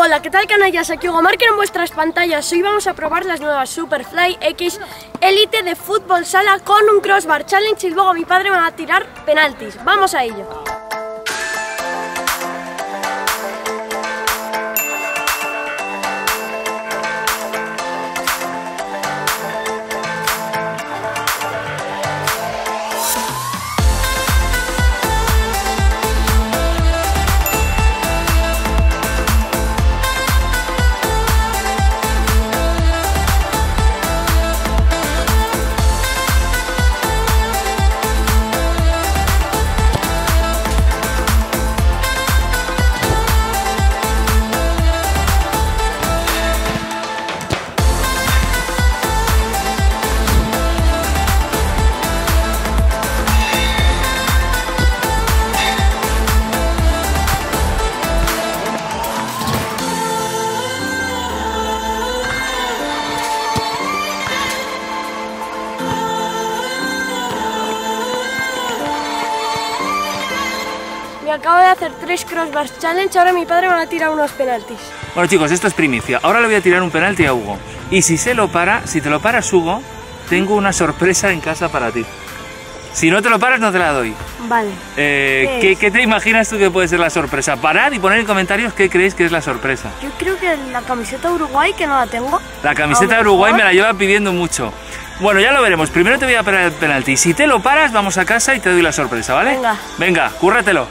Hola, ¿qué tal canallas? Aquí Hugo, marquen en vuestras pantallas. Hoy vamos a probar las nuevas Superfly X Elite de fútbol sala con un crossbar challenge y luego mi padre me va a tirar penaltis. Vamos a ello. Me acabo de hacer tres crossbars challenge, ahora mi padre me va a tirar unos penaltis. Bueno chicos, esto es primicia. Ahora le voy a tirar un penalti a Hugo. Y si se lo para, si te lo paras Hugo, tengo una sorpresa en casa para ti. Si no te lo paras, no te la doy. Vale. Eh, ¿Qué ¿qué, qué te imaginas tú que puede ser la sorpresa? Parad y poner en comentarios qué creéis que es la sorpresa. Yo creo que la camiseta Uruguay, que no la tengo. La camiseta de Uruguay me la lleva pidiendo mucho. Bueno, ya lo veremos. Primero te voy a parar el penalti. Si te lo paras, vamos a casa y te doy la sorpresa, ¿vale? Venga. Venga, cúrratelo.